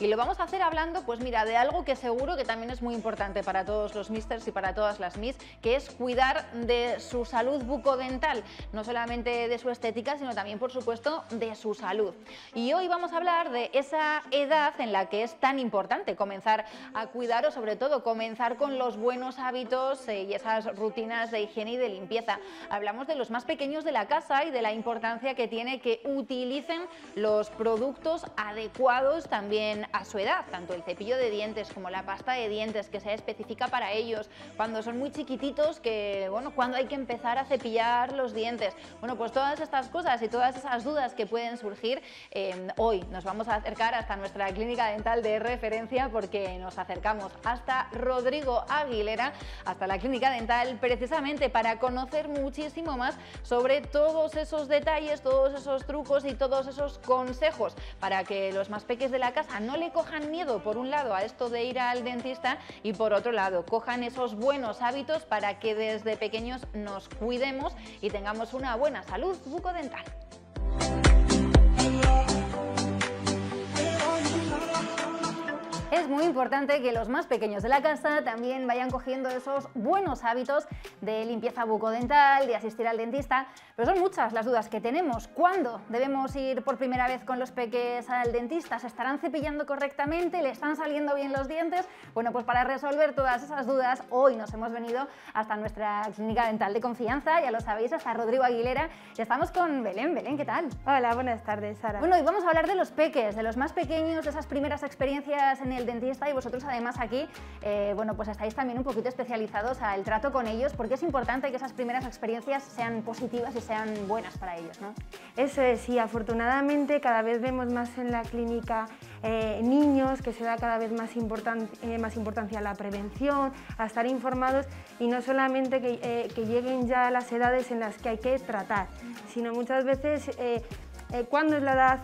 Y lo vamos a hacer hablando, pues mira, de algo que seguro que también es muy importante para todos los misters y para todas las miss, que es cuidar de su salud bucodental, no solamente de su estética, sino también, por supuesto, de su salud. Y hoy vamos a hablar de esa edad en la que es tan importante comenzar a cuidar o sobre todo comenzar con los buenos hábitos eh, y esas rutinas de higiene y de limpieza. Hablamos de los más pequeños de la casa y de la importancia que tiene que utilicen los productos adecuados también a su edad, tanto el cepillo de dientes como la pasta de dientes que sea específica para ellos, cuando son muy chiquititos, que bueno, cuando hay que empezar a cepillar los dientes. Bueno, pues todas estas cosas y todas esas dudas que pueden surgir, eh, hoy nos vamos a acercar hasta nuestra clínica dental de referencia porque nos acercamos hasta Rodrigo Aguilera, hasta la clínica dental, precisamente para conocer muchísimo más sobre todos esos detalles, todos esos trucos y todos esos consejos para que los más pequeños de la casa no le cojan miedo, por un lado, a esto de ir al dentista y por otro lado, cojan esos buenos hábitos para que desde pequeños nos cuidemos y tengamos una buena salud bucodental. Es muy importante que los más pequeños de la casa también vayan cogiendo esos buenos hábitos de limpieza bucodental, de asistir al dentista, pero son muchas las dudas que tenemos. ¿Cuándo debemos ir por primera vez con los peques al dentista? ¿Se estarán cepillando correctamente? ¿Le están saliendo bien los dientes? Bueno, pues para resolver todas esas dudas, hoy nos hemos venido hasta nuestra clínica dental de confianza, ya lo sabéis, hasta Rodrigo Aguilera, y estamos con Belén. Belén, ¿qué tal? Hola, buenas tardes, Sara. Bueno, y vamos a hablar de los peques, de los más pequeños, de esas primeras experiencias en el dentista y vosotros además aquí, eh, bueno, pues estáis también un poquito especializados al trato con ellos porque es importante que esas primeras experiencias sean positivas y sean buenas para ellos, ¿no? Eso es, sí, afortunadamente cada vez vemos más en la clínica eh, niños que se da cada vez más, eh, más importancia a la prevención, a estar informados y no solamente que, lleguen ya a las edades en las que hay que tratar, sino muchas veces cuándo es la edad,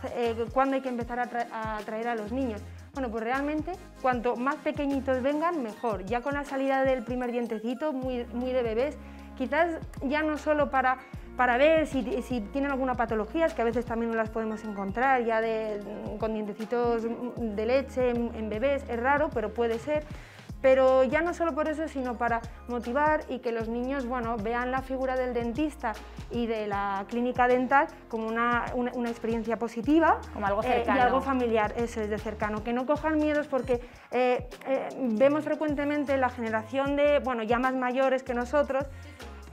cuándo hay que empezar a, a traer a los niños. Bueno, pues realmente cuanto más pequeñitos vengan, mejor. Ya con la salida del primer dientecito, muy, muy de bebés, quizás ya no solo para, para ver si, tienen alguna patología, que a veces también no las podemos encontrar ya de, con dientecitos de leche en bebés, es raro, pero puede ser pero ya no solo por eso, sino para motivar y que los niños bueno, vean la figura del dentista y de la clínica dental como una, una, experiencia positiva como algo cercano. Eh, y algo familiar, eso es de cercano, que no cojan miedos porque eh, eh, vemos frecuentemente la generación de, bueno, ya más mayores que nosotros,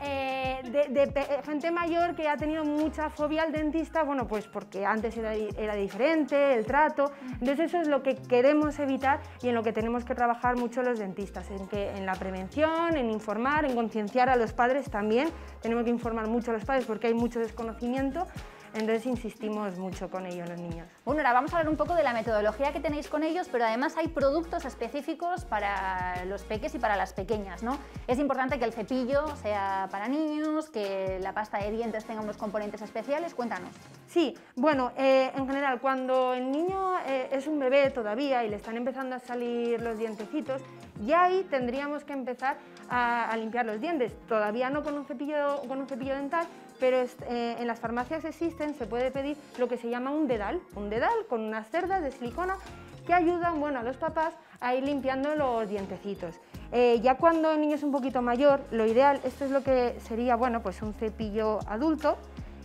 eh, de, gente mayor que ha tenido mucha fobia al dentista, bueno, pues porque antes era, era, diferente, el trato. Entonces eso es lo que queremos evitar y en lo que tenemos que trabajar mucho los dentistas, en, que, en la prevención, en informar, en concienciar a los padres también. Tenemos que informar mucho a los padres porque hay mucho desconocimiento entonces insistimos mucho con ellos los niños. Bueno, ahora vamos a hablar un poco de la metodología que tenéis con ellos, pero además hay productos específicos para los peques y para las pequeñas, ¿no? Es importante que el cepillo sea para niños, que la pasta de dientes tenga unos componentes especiales, cuéntanos. Sí, bueno, eh, en general cuando el niño eh, es un bebé todavía y le están empezando a salir los dientecitos, ya ahí tendríamos que empezar a, limpiar los dientes. Todavía no con un cepillo, con un cepillo dental, pero eh, en las farmacias existen, se puede pedir lo que se llama un dedal, un dedal con unas cerdas de silicona que ayudan bueno, a los papás a ir limpiando los dientecitos. Eh, ya cuando el niño es un poquito mayor, lo ideal, esto es lo que sería bueno, pues un cepillo adulto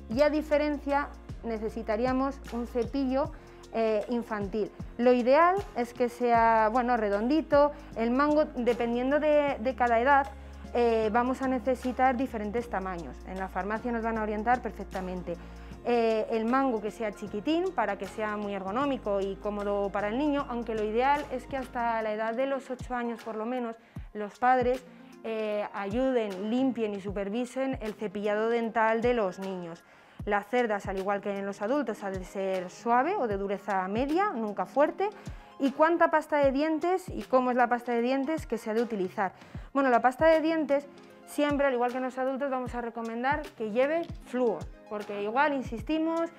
y a diferencia necesitaríamos un cepillo eh, infantil. Lo ideal es que sea bueno, redondito, el mango, dependiendo de cada edad, eh, vamos a necesitar diferentes tamaños. En la farmacia nos van a orientar perfectamente. Eh, el mango que sea chiquitín para que sea muy ergonómico y cómodo para el niño, aunque lo ideal es que hasta la edad de los 8 años por lo menos los padres eh, ayuden, limpien y supervisen el cepillado dental de los niños. Las cerdas, al igual que en los adultos, ha de ser suave o de dureza media, nunca fuerte. ¿Y cuánta pasta de dientes y cómo es la pasta de dientes que se ha de utilizar? Bueno, la pasta de dientes siempre, al igual que los adultos, vamos a recomendar que lleve flúor, porque igual, insistimos,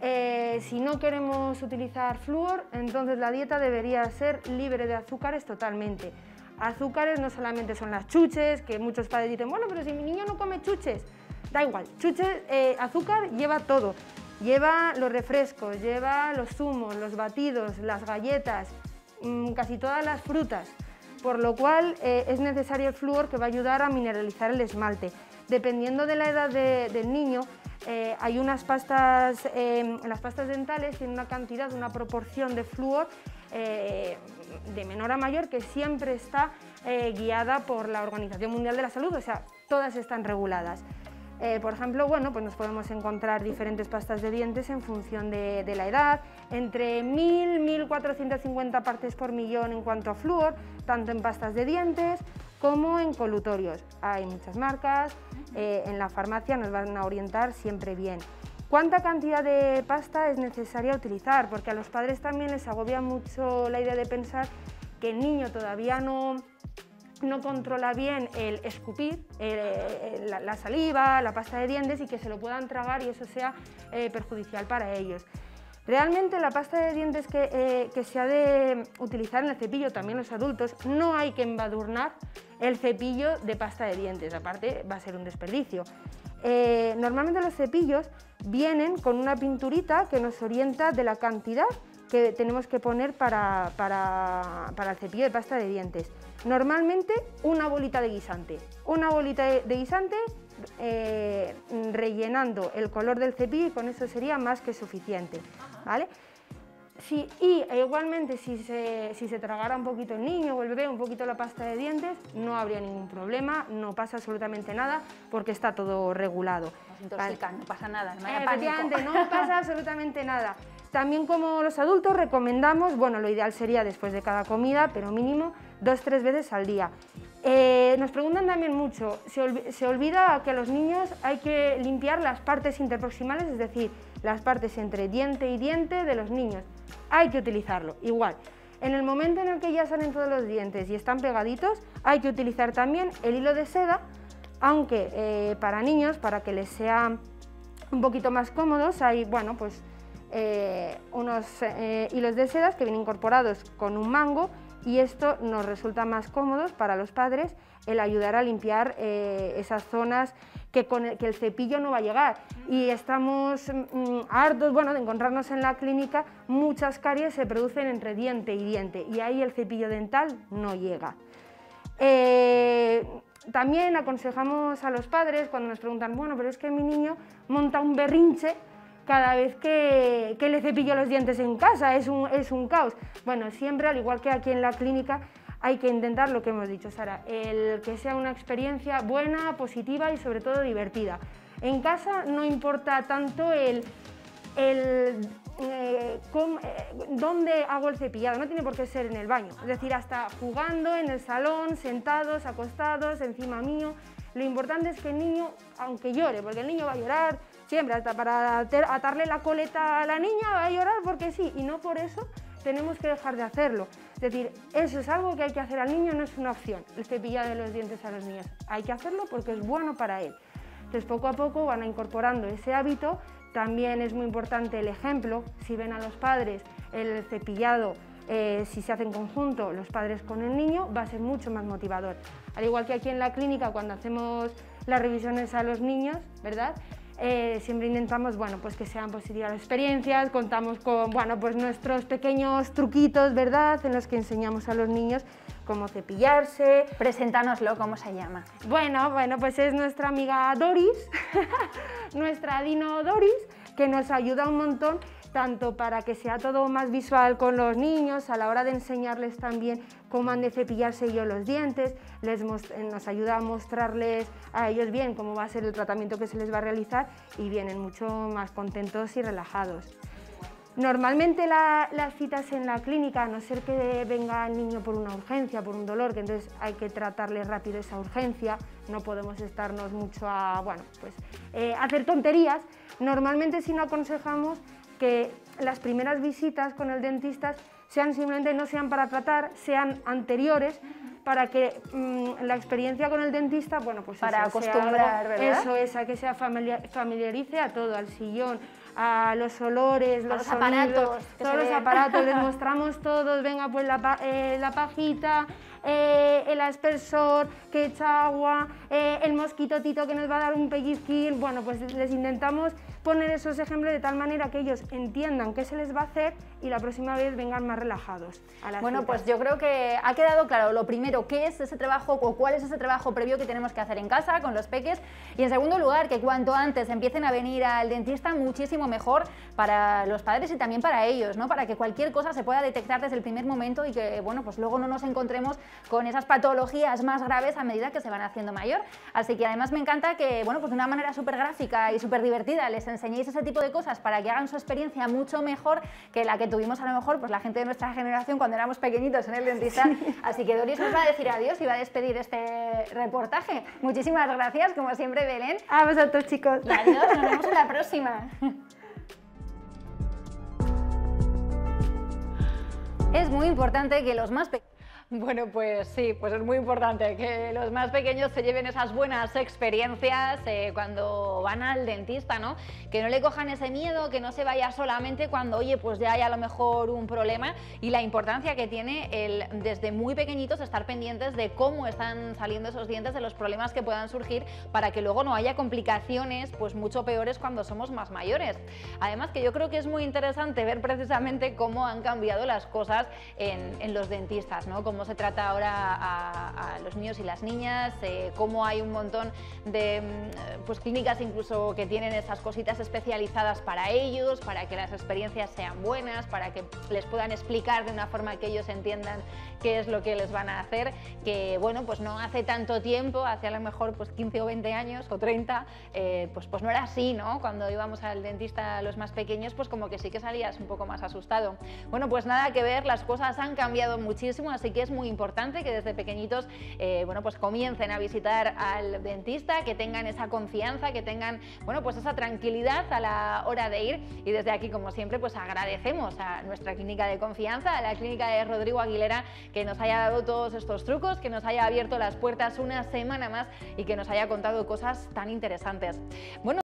eh, si no queremos utilizar flúor, entonces la dieta debería ser libre de azúcares totalmente. Azúcares no solamente son las chuches, que muchos padres dicen, bueno, pero si mi niño no come chuches, da igual, chuches, eh, azúcar lleva todo, lleva los refrescos, lleva los zumos, los batidos, las galletas, mm, casi todas las frutas, por lo cual eh, es necesario el flúor que va a ayudar a mineralizar el esmalte. Dependiendo de la edad del niño, eh, hay unas pastas, em, las pastas dentales tienen una cantidad, una proporción de flúor eh, de menor a mayor que siempre está guiada por la Organización Mundial de la Salud, o sea, todas están reguladas. Eh, por ejemplo, bueno, pues nos podemos encontrar diferentes pastas de dientes en función de, la edad, entre 1.000 1.450 partes por millón en cuanto a flúor, tanto en pastas de dientes como en colutorios. Hay muchas marcas, eh, en la farmacia nos van a orientar siempre bien. ¿Cuánta cantidad de pasta es necesaria utilizar? Porque a los padres también les agobia mucho la idea de pensar que el niño todavía no, no controla bien el escupir, eh, la, saliva, la pasta de dientes y que se lo puedan tragar y eso sea eh, perjudicial para ellos. Realmente la pasta de dientes eh, que, se ha de utilizar en el cepillo, también los adultos, no hay que embadurnar el cepillo de pasta de dientes, aparte va a ser un desperdicio. normalmente los cepillos vienen con una pinturita que nos orienta de la cantidad que tenemos que poner para, para, para el cepillo de pasta de dientes. Normalmente una bolita de guisante. Una bolita de, guisante eh, rellenando el color del cepillo y con eso sería más que suficiente. ¿vale? y e igualmente si se, si se tragara un poquito el niño o el bebé un poquito la pasta de dientes, no habría ningún problema, no pasa absolutamente nada porque está todo regulado. no pasa nada, no, no pasa absolutamente nada. También como los adultos recomendamos, bueno, lo ideal sería después de cada comida, pero mínimo dos, tres veces al día. Eh, nos preguntan también mucho, se, olvida que a los niños hay que limpiar las partes interproximales, es decir, las partes entre diente y diente de los niños. Hay que utilizarlo, igual. En el momento en el que ya salen todos los dientes y están pegaditos, hay que utilizar también el hilo de seda, aunque eh, para niños, para que les sea un poquito más cómodos, hay, bueno, pues eh, unos hilos de sedas que vienen incorporados con un mango y esto nos resulta más cómodo para los padres el ayudar a limpiar eh, esas zonas que, con el, que el cepillo no va a llegar. Y estamos mm, hartos bueno, de encontrarnos en la clínica, muchas caries se producen entre diente y diente y ahí el cepillo dental no llega. Eh, también aconsejamos a los padres cuando nos preguntan, bueno, pero es que mi niño monta un berrinche cada vez que, le cepillo los dientes en casa, es un, es un caos. Bueno, siempre, al igual que aquí en la clínica, hay que intentar lo que hemos dicho, Sara, el que sea una experiencia buena, positiva y sobre todo divertida. En casa no importa tanto el, el eh, eh, dónde hago el cepillado, no tiene por qué ser en el baño, es decir, hasta jugando en el salón, sentados, acostados, encima mío. Lo importante es que el niño, aunque llore, porque el niño va a llorar, siempre, hasta para atarle la coleta a la niña va a llorar porque sí, y no por eso tenemos que dejar de hacerlo. Es decir, eso es algo que hay que hacer al niño, no es una opción, el cepillar de los dientes a los niños. Hay que hacerlo porque es bueno para él. Entonces, poco a poco van incorporando ese hábito. También es muy importante el ejemplo, si ven a los padres el cepillado, eh, si se hace en conjunto los padres con el niño, va a ser mucho más motivador. Al igual que aquí en la clínica, cuando hacemos las revisiones a los niños, ¿verdad? Eh, siempre intentamos bueno, pues que sean positivas las experiencias, contamos con bueno, pues nuestros pequeños truquitos ¿verdad? en los que enseñamos a los niños cómo cepillarse. Preséntanoslo, ¿cómo se llama? Bueno, bueno, pues es nuestra amiga Doris, nuestra Dino Doris, que nos ayuda un montón tanto para que sea todo más visual con los niños, a la hora de enseñarles también cómo han de cepillarse ellos los dientes, les eh, nos ayuda a mostrarles a ellos bien cómo va a ser el tratamiento que se les va a realizar y vienen mucho más contentos y relajados. Normalmente las citas en la clínica, a no ser que venga el niño por una urgencia, por un dolor, que entonces hay que tratarle rápido esa urgencia, no podemos estarnos mucho a bueno, pues, eh, hacer tonterías. Normalmente si no aconsejamos que las primeras visitas con el dentista sean simplemente no sean para tratar, sean anteriores para que mm, la experiencia con el dentista, bueno, pues para acostumbrar, ¿verdad? Eso es, a que se familiarice a todo, al sillón, a los olores, los, aparatos, todos los aparatos, les mostramos todos, venga pues la, eh, la pajita, eh, el aspersor que echa agua, eh, el mosquito tito que nos va a dar un pellizquín, bueno, pues les intentamos poner esos ejemplos de tal manera que ellos entiendan qué se les va a hacer y la próxima vez vengan más relajados. bueno, pues yo creo que ha quedado claro lo primero, qué es ese trabajo o cuál es ese trabajo previo que tenemos que hacer en casa con los peques y en segundo lugar, que cuanto antes empiecen a venir al dentista, muchísimo mejor para los padres y también para ellos, ¿no? Para que cualquier cosa se pueda detectar desde el primer momento y que, bueno, pues luego no nos encontremos con esas patologías más graves a medida que se van haciendo mayor. Así que además me encanta que, bueno, pues de una manera súper gráfica y súper divertida les enseñéis ese tipo de cosas para que hagan su experiencia mucho mejor que la que tuvimos a lo mejor pues la gente de nuestra generación cuando éramos pequeñitos en el dentista. Así que Doris nos va a decir adiós y va a despedir este reportaje. Muchísimas gracias, como siempre, Belén. A vosotros, chicos. Adiós, nos vemos en la próxima. Es muy importante que los más pequeños bueno, pues sí, pues es muy importante que los más pequeños se lleven esas buenas experiencias eh, cuando van al dentista, ¿no? Que no le cojan ese miedo, que no se vaya solamente cuando, oye, pues ya hay a lo mejor un problema y la importancia que tiene el desde muy pequeñitos estar pendientes de cómo están saliendo esos dientes, de los problemas que puedan surgir para que luego no haya complicaciones pues mucho peores cuando somos más mayores. Además que yo creo que es muy interesante ver precisamente cómo han cambiado las cosas en, en los dentistas, ¿no? Cómo se trata ahora a, los niños y las niñas, eh, cómo hay un montón de mm, pues, clínicas incluso que tienen esas cositas especializadas para ellos, para que las experiencias sean buenas, para que les puedan explicar de una forma que ellos entiendan qué es lo que les van a hacer, que bueno, pues no hace tanto tiempo, hace a lo mejor pues 15 o 20 años o 30, eh, pues, pues no era así, ¿no? Cuando íbamos al dentista los más pequeños, pues como que sí que salías un poco más asustado. Bueno, pues nada que ver, las cosas han cambiado muchísimo, así que es muy importante que desde pequeñitos eh, bueno, pues comiencen a visitar al dentista, que tengan esa confianza, que tengan bueno, pues esa tranquilidad a la hora de ir y desde aquí como siempre pues agradecemos a nuestra clínica de confianza, a la clínica de Rodrigo Aguilera que nos haya dado todos estos trucos, que nos haya abierto las puertas una semana más y que nos haya contado cosas tan interesantes. Bueno,